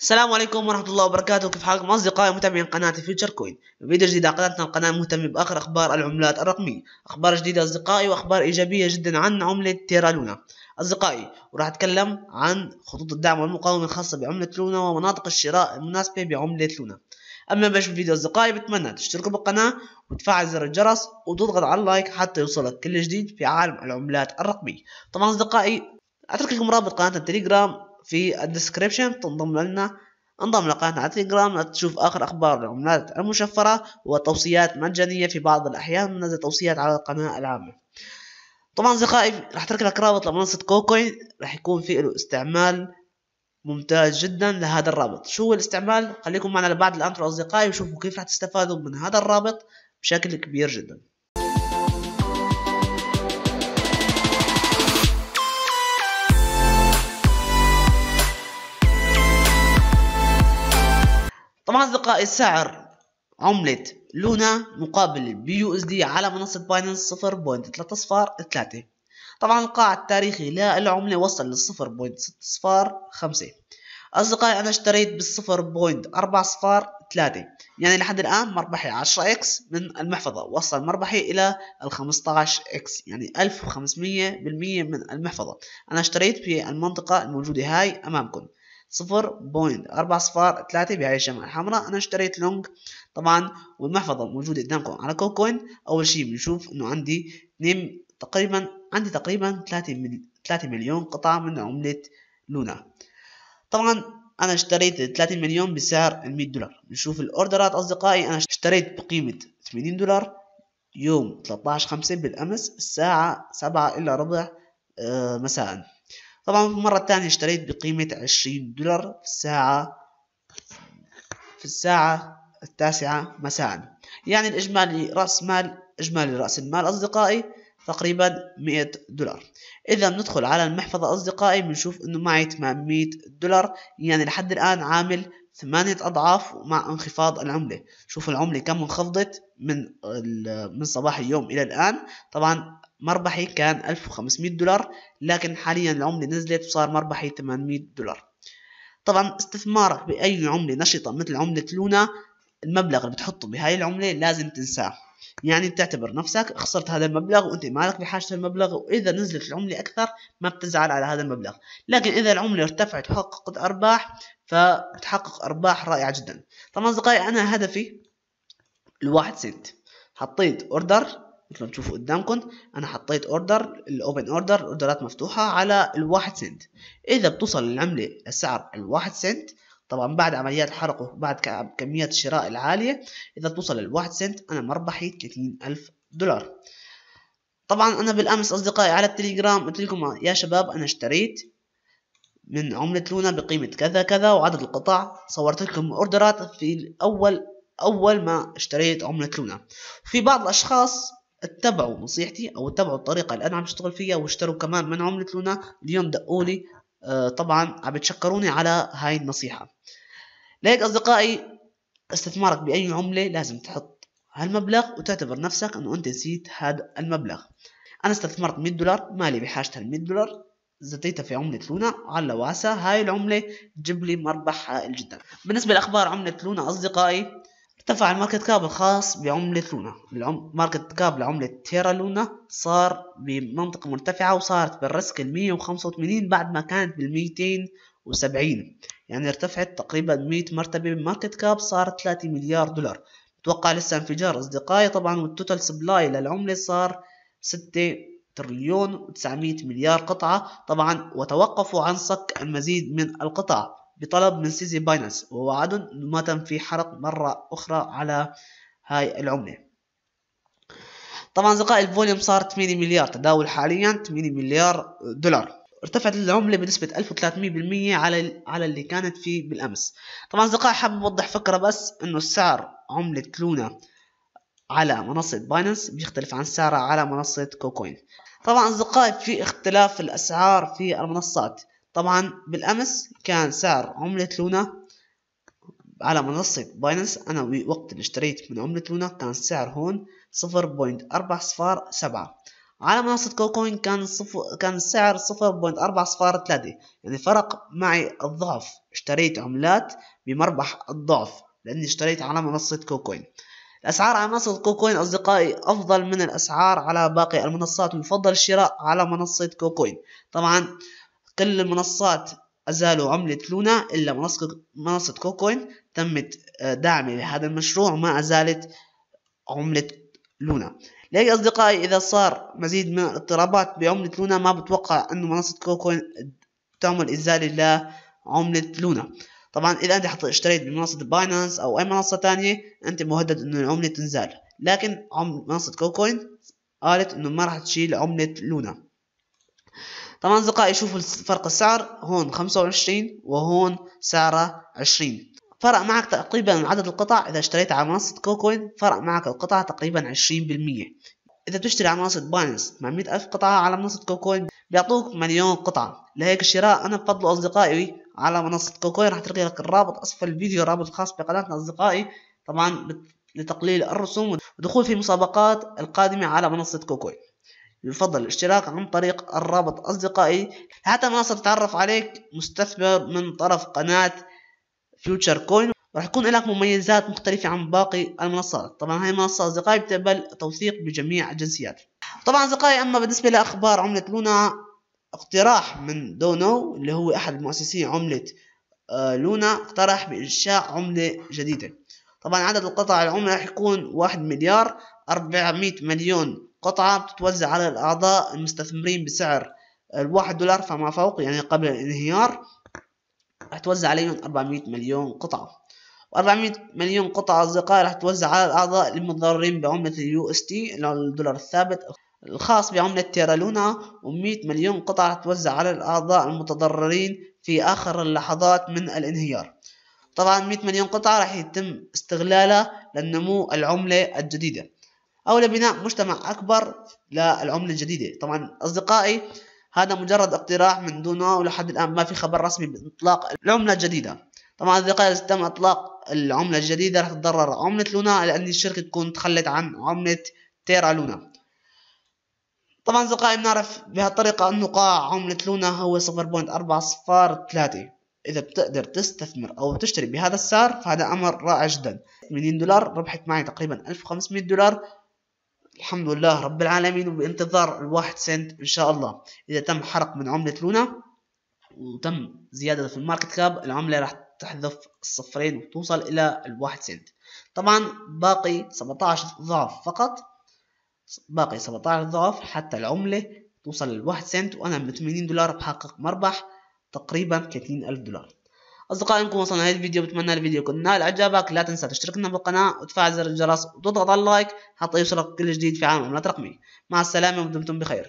السلام عليكم ورحمة الله وبركاته. كيف حالكم أصدقائي متابعين قناة فيوتشر كوين فيديو جديد على قناتنا القناة مهتمة بآخر أخبار العملات الرقمية. أخبار جديدة أصدقائي وأخبار إيجابية جدا عن عملة تيرا لونا أصدقائي وراح أتكلم عن خطوط الدعم والمقاومة الخاصة بعملة لونا ومناطق الشراء المناسبة بعملة لونا. أما باش الفيديو أصدقائي بتمنى تشتركوا بالقناة وتفعل زر الجرس وتضغط على ال like حتى يوصلك كل جديد في عالم العملات الرقمية. طبعا أصدقائي أترك لكم رابط قناة التليجرام في ال description تنضم لنا. انضم لقناتنا على تليجرام لتشوف آخر أخبار العملات المشفرة وتوصيات مجانية في بعض الأحيان. ننزل توصيات على القناة العامة. طبعا أصدقائي راح أترك لك رابط لمنصة كوكوين راح يكون في له استعمال ممتاز جدا لهذا الرابط. شو هو الاستعمال؟ خليكم معنا لبعد ال intro اصدقائي وشوفوا كيف راح تستفادوا من هذا الرابط بشكل كبير جدا. طبعا أصدقائي سعر عملة لونا مقابل BUSD على منصة باينانس صفر point ثلاثة صفار ثلاثة. طبعا القاع التاريخي للعملة وصل صفار خمسة. أصدقائي أنا اشتريت بالصفر point أربعة صفار ثلاثة. يعني لحد الآن مربحي عشرة X من المحفظة. وصل مربحي إلى الخمسطعش X يعني ألف وخمسمية بالمية من المحفظة. أنا اشتريت في المنطقة الموجودة هاي أمامكم. صفر point أربعة صفار ثلاثة بهاي الشمعة الحمراء أنا اشتريت long طبعا والمحفظة موجودة قدامكم على كوكوين. أول شي بنشوف إنه عندي اثنين تقريبا عندي تقريبا ثلاثة مل... ثلاثة مليون قطعة من عملة لونا. طبعا أنا اشتريت 30 مليون بسعر ال 100 دولار. نشوف ال orderات أصدقائي أنا اشتريت بقيمة 80 دولار يوم 13 خمسة بالأمس الساعة سبعة إلا ربع آه مساء. طبعا في المرة الثانية اشتريت بقيمة عشرين دولار في الساعة في الساعة التاسعة مساء. يعني الإجمالي رأس مال إجمالي رأس المال أصدقائي تقريبا مئة دولار. إذا بندخل على المحفظة أصدقائي بنشوف إنه معي 800 دولار. يعني لحد الآن عامل ثمانية أضعاف مع انخفاض العملة. شوفوا العملة كم انخفضت من من صباح اليوم إلى الآن. طبعا مربحي كان 1500 دولار لكن حاليا العملة نزلت وصار مربحي 800 دولار. طبعا استثمارك بأي عملة نشطة مثل عملة لونا المبلغ اللي بتحطه بهاي العملة لازم تنساه. يعني بتعتبر نفسك خسرت هذا المبلغ وأنت مالك بحاجة المبلغ وإذا نزلت العملة أكثر ما بتزعل على هذا المبلغ. لكن إذا العملة ارتفعت وحققت أرباح فبتحقق أرباح رائعة جدا. طبعا أصدقائي أنا هدفي الواحد سنت. حطيت order مثل ما تشوفوا قدامكم أنا حطيت اوردر ال open order orderات مفتوحة على الواحد سنت إذا بتوصل العملة لسعر الواحد سنت طبعا بعد عمليات الحرق وبعد كميات الشراء العالية إذا توصل الواحد سنت أنا مربحي ثلاثين ألف دولار. طبعا أنا بالأمس أصدقائي على التليجرام قلت لكم يا شباب أنا اشتريت من عملة لونا بقيمة كذا كذا وعدد القطع صورت لكم أوردرات في أول أول ما اشتريت عملة لونا. في بعض الأشخاص اتبعوا نصيحتي أو اتبعوا الطريقة اللي أنا عم بشتغل فيها واشتروا كمان من عملة لونا. اليوم دقوا لي طبعا عم بتشكروني على هاي النصيحة. لهيك أصدقائي استثمارك بأي عملة لازم تحط هالمبلغ وتعتبر نفسك أنه أنت نسيت هذا المبلغ. أنا استثمرت 100 دولار مالي بحاجة ال 100 دولار زتيتها في عملة لونا. على وعسى هاي العملة تجيب لي مربح هائل جدا. بالنسبة لأخبار عملة لونا أصدقائي ارتفع ال market cap الخاص بعملة لونا. ال market cap لعملة تيرا لونا صار بمنطقة مرتفعة وصارت بال rank المية وخمسة وثمانين بعد ما كانت بالميتين وسبعين. يعني ارتفعت تقريبا مية مرتبة ب market cap صارت ثلاثة مليار دولار. متوقع لسه إنفجار أصدقائي. طبعا وال total supply للعملة صار ستة تريليون وتسعمية مليار قطعة. طبعا وتوقفوا عن صك المزيد من القطع. بطلب من سيزي باينانس ووعدهم انه ما تم في حرق مرة أخرى على هاي العملة. طبعا أصدقائي ال volume صار 8 مليار تداول حاليا 8 مليار دولار. ارتفعت العملة بنسبة 1300% على على اللي كانت فيه بالأمس. طبعا أصدقائي حابب أوضح فكرة بس إنه السعر عملة لونا على منصة باينانس بيختلف عن سعرها على منصة كوكوين. طبعا أصدقائي في اختلاف الأسعار في المنصات. طبعا بالأمس كان سعر عملة لونا على منصة باينانس. أنا وقت اللي اشتريت من عملة لونا كان السعر هون صفر point أربع صفار سبعة. على منصة كوكوين كان صفر كان السعر صفر point أربعة صفار ثلاثة. يعني فرق معي الضعف. اشتريت عملات بمربح الضعف لأني اشتريت على منصة كوكوين. الأسعار على منصة كوكوين أصدقائي أفضل من الأسعار على باقي المنصات ويفضل الشراء على منصة كوكوين. طبعا كل المنصات أزالوا عملة لونا إلا منصة منصة كوكوين تمت آه، دعمي لهذا المشروع وما أزالت عملة لونا. لهيك أصدقائي إذا صار مزيد من الاضطرابات بعملة لونا ما بتوقع أنه منصة كوكوين تعمل إزالة لعملة لونا. طبعا إذا أنت اشتريت بمنصة باينانس أو أي منصة تانية أنت مهدد أنه العملة تنزال. لكن منصة كوكوين قالت أنه ما راح تشيل عملة لونا. طبعا أصدقائي شوفوا فرق السعر. هون خمسة وعشرين وهون سعره عشرين. فرق معك تقريبا عدد القطع. إذا اشتريت على منصة كوكوين فرق معك القطع تقريبا عشرين بالمية. إذا بتشتري على منصة باينانس مع مئة ألف قطعة على منصة كوكوين بيعطوك مليون قطعة. لهيك الشراء. أنا بفضل أصدقائي على منصة كوكوين. راح تلقي لك الرابط أسفل الفيديو الرابط الخاص بقناتنا أصدقائي. طبعا لتقليل الرسوم ودخول في مسابقات القادمة على منصة كوكوين. يفضل الاشتراك عن طريق الرابط أصدقائي. حتى المنصة تتعرف عليك مستثمر من طرف قناة Future Coin. راح يكون لك مميزات مختلفة عن باقي المنصات. طبعا هاي المنصة أصدقائي بتقبل توثيق بجميع الجنسيات. طبعا أصدقائي أما بالنسبة لأخبار عملة لونا اقتراح من دونو اللي هو أحد مؤسسي عملة آه، لونا اقترح بإنشاء عملة جديدة. طبعا عدد القطع العملة راح يكون واحد مليار أربعمية مليون قطعة بتتوزع على الأعضاء المستثمرين بسعر الواحد دولار فما فوق يعني قبل الانهيار راح توزع عليهم 400 مليون قطعة. و400 مليون قطعة أصدقائي راح توزع على الأعضاء المتضررين بعملة ال UST الدولار الثابت الخاص بعملة تيرا لونا و100 مليون قطعة راح توزع على الأعضاء المتضررين في آخر اللحظات من الانهيار. طبعا 100 مليون قطعة راح يتم استغلالها للنمو العملة الجديدة. أو لبناء مجتمع أكبر للعملة الجديدة. طبعا أصدقائي هذا مجرد اقتراح من دونه ولحد الآن ما في خبر رسمي بإطلاق العملة الجديدة. طبعا أصدقائي إذا تم إطلاق العملة الجديدة راح تتضرر عملة لونا لأن الشركة تكون تخلت عن عملة تيرا لونا. طبعا أصدقائي بنعرف بهالطريقة أنه قاع عملة لونا هو صفر point أربعة صفار ثلاثة. إذا بتقدر تستثمر أو تشتري بهذا السعر فهذا أمر رائع جدا. 80 دولار ربحت معي تقريبا 1500 دولار. الحمد لله رب العالمين وبانتظار الواحد سنت إن شاء الله. إذا تم حرق من عملة لونا وتم زيادة في ال market cap العملة راح تحذف الصفرين وتوصل إلى الواحد سنت. طبعا باقي 17 ضعف فقط. باقي 17 ضعف حتى العملة توصل للواحد سنت وأنا ب 80 دولار بحقق مربح تقريبا 30 ألف دولار. أصدقائي انكم وصلنا لهذا الفيديو. بتمنى الفيديو يكون نال إعجابك. لا تنسى تشترك لنا بالقناه وتفعل زر الجرس وتضغط على اللايك. حتى يوصلك كل جديد في عالم العملات الرقمية. مع السلامة ودمتم بخير.